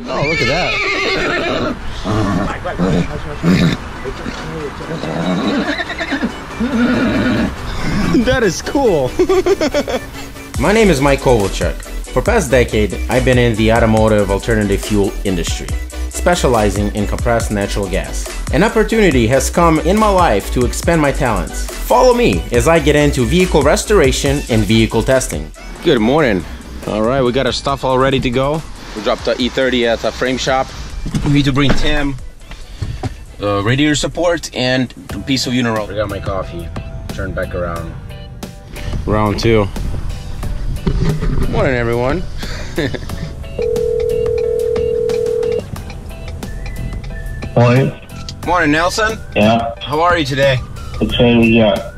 Oh, look at that. that is cool. My name is Mike Kovalchuk. For past decade, I've been in the automotive alternative fuel industry, specializing in compressed natural gas. An opportunity has come in my life to expand my talents. Follow me as I get into vehicle restoration and vehicle testing. Good morning. All right, we got our stuff all ready to go. We dropped the E30 at the frame shop. We need to bring Tim, uh, radiator support, and a piece of unirail. I got my coffee. Turn back around. Round two. Morning, everyone. Morning. Morning, Nelson. Yeah. How are you today? What train we got?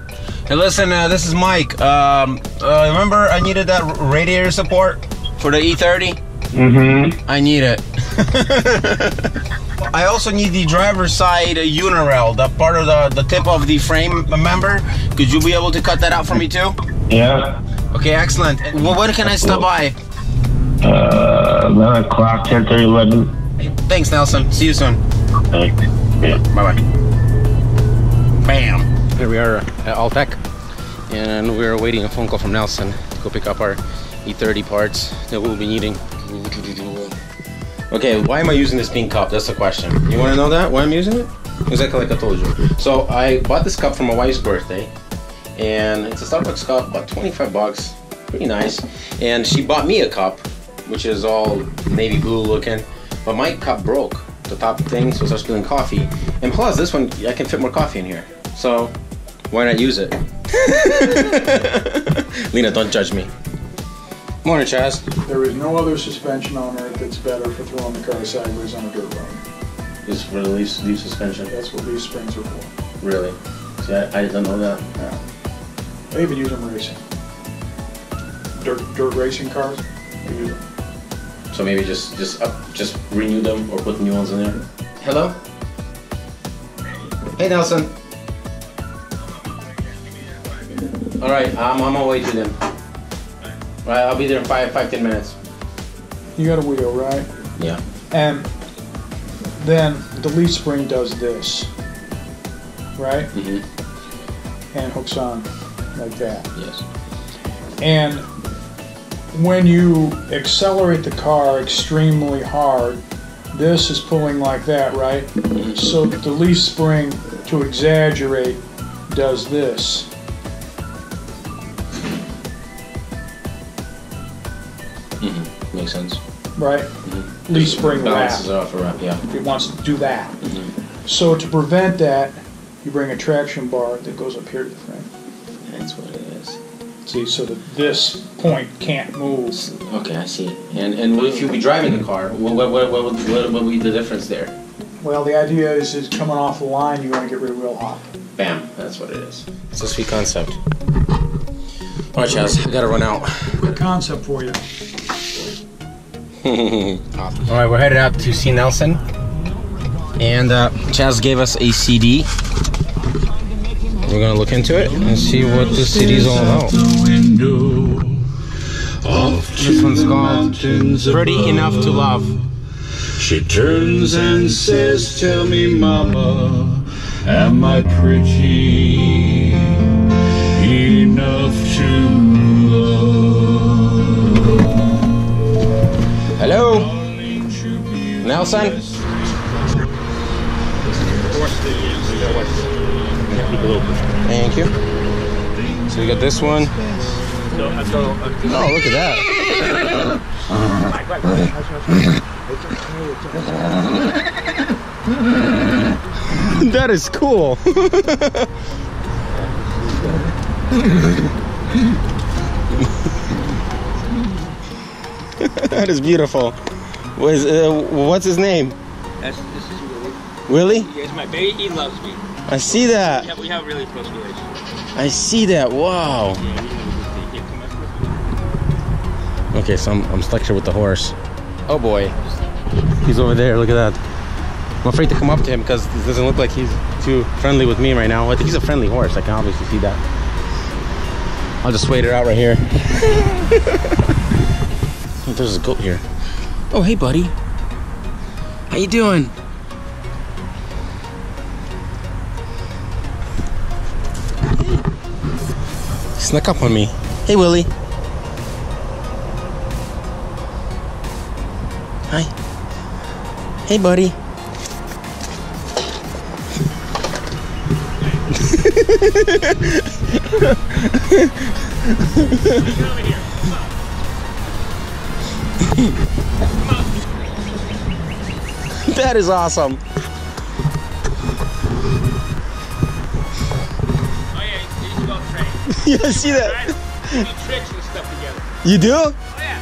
Hey, listen, uh, this is Mike. Um, uh, remember I needed that radiator support for the E30? Mm-hmm. I need it. I also need the driver's side uh, unirail, the part of the, the tip of the frame, remember? Could you be able to cut that out for me too? Yeah. Okay, excellent. Well, when can I stop by? Uh, 11 o'clock, 10 30, 11. Thanks, Nelson. See you soon. Thanks. Yeah. Bye bye. Bam. Here we are at Altec, and we're awaiting a phone call from Nelson to go pick up our E30 parts that we'll be needing. Okay, why am I using this pink cup? That's the question. You want to know that? Why I'm using it? Exactly like I told you. So I bought this cup for my wife's birthday, and it's a Starbucks cup, about 25 bucks. Pretty nice. And she bought me a cup, which is all navy blue looking, but my cup broke. The top thing, so I started spilling coffee. And plus, this one, I can fit more coffee in here. So, why not use it? Lena, don't judge me. Morning, Chaz. There is no other suspension on earth that's better for throwing the car sideways on a dirt road. This for the leaf, leaf suspension. That's what these springs are for. Really? See, I, I didn't know that. Yeah. They even use them racing. Dirt, dirt racing cars, they use them. So maybe just just up, just renew them or put new ones in there. Hello. Hey, Nelson. All right, I'm on my way to them. Right, I'll be there in five, five, ten minutes. You got a wheel, right? Yeah. And then the leaf spring does this, right? Mm-hmm. And hooks on like that. Yes. And when you accelerate the car extremely hard, this is pulling like that, right? So the leaf spring, to exaggerate, does this. Mm-hmm. Makes sense. right? Leaf spring Balances wrap. it off a wrap. Yeah. It wants to do that. So to prevent that, you bring a traction bar that goes up here to the frame. That's what it is. See, so that this point can't move. Okay, I see. And and what if you be driving the car, what what what what would, what would be the difference there? Well, the idea is, is coming off the line, you want to get rid of real hot. Bam. That's what it is. It's a sweet concept. All right, Chaz. I gotta run out. Good concept for you. All right, we're headed out to see Nelson, and uh, Chaz gave us a CD. We're gonna look into it and see what the CD is all about. This one's called "Pretty Enough to Love." She turns and says, Tell me, Mama, am I pretty enough to love? Hello, Nelson. Thank you. So we got this one. Oh, look at that. that is cool. that is beautiful. What is, uh, what's his name? That's, this is Willie. Willie? He's my baby. He loves me. I see that. Yeah, we have a really close. I see that. Wow. Yeah, we have a good thing. Here, come on. Okay, so I'm, I'm stuck here with the horse. Oh boy. He's over there. Look at that. I'm afraid to come up to him because it doesn't look like he's too friendly with me right now. I think he's a friendly horse. I can obviously see that. I'll just wait it out right here. There's a goat here. Oh, hey, buddy. How you doing? Snuck up on me. Hey, Willie. Hi. Hey, buddy. that is awesome. Oh yeah, you. Yeah, see that. Right? Do tricks and stuff together. You do? Oh yeah.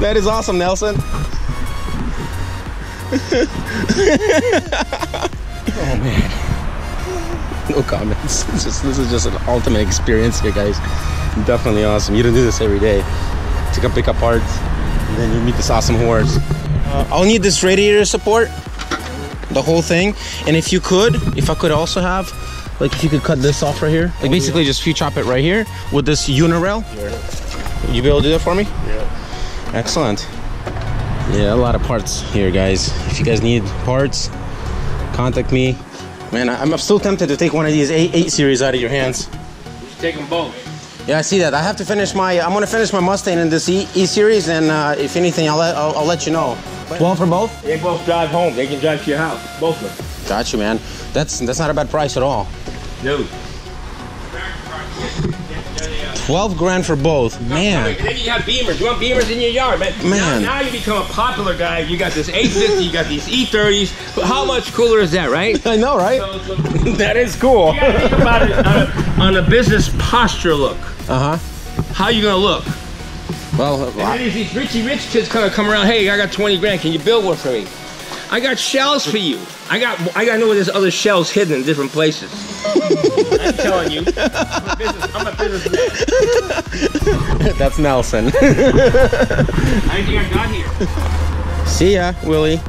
That is awesome, Nelson. oh man. No comments. Just, this is just an ultimate experience here, guys. Definitely awesome. You don't do this every day. To come pick up parts, and then you meet this awesome horse. Uh, I'll need this radiator support, the whole thing. And if you could, if I could also have, like, if you could cut this off right here, like basically just you chop it right here with this unirail. You be able to do that for me? Yeah. Excellent. Yeah, a lot of parts here, guys. If you guys need parts, contact me. Man, I'm still tempted to take one of these 8, eight series out of your hands. You should take them both. Yeah, I see that. I have to finish my. I'm gonna finish my Mustang in this E, e series, and uh, if anything, I'll let I'll, I'll let you know. One for both. They both drive home. They can drive to your house. Both of them. Got you, man. That's that's not a bad price at all. No. 12 grand for both. Man. Then you have beamers. You want beamers in your yard, man. Man. Now, now you become a popular guy. You got this 850, you got these E30s. How much cooler is that, right? I know, right? So, so, that is cool. You gotta think about it on a, on a business posture look. Uh-huh. How you gonna look? Well, and then these richy rich kids kind of come around. Hey, I got 20 grand. Can you build one for me? I got shells for you. I got I got know where there's other shells hidden in different places. I'm telling you. I'm a business, I'm a businessman. that's Nelson. I think I got here. See ya, Willie.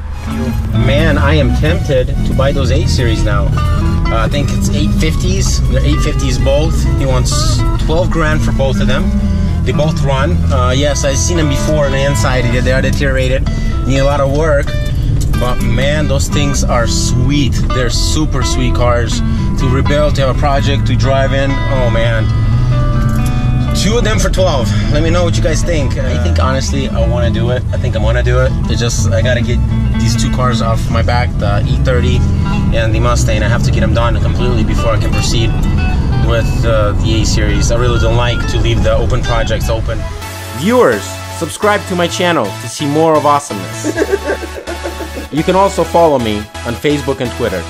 Man, I am tempted to buy those 8 series now. Uh, I think it's 850s. They're 850s both. He wants 12 grand for both of them. They both run. Uh, yes, I've seen them before on the inside. They are deteriorated. Need a lot of work. But man, those things are sweet. They're super sweet cars to rebuild, to have a project to drive in. Oh man. Two of them for 12. Let me know what you guys think. I think honestly, I want to do it. I think I'm gonna do it. It's just, I gotta get these two cars off my back, the E30 and the Mustang. I have to get them done completely before I can proceed with uh, the 8 series. I really don't like to leave the open projects open. Viewers, subscribe to my channel to see more of awesomeness. you can also follow me on Facebook and Twitter.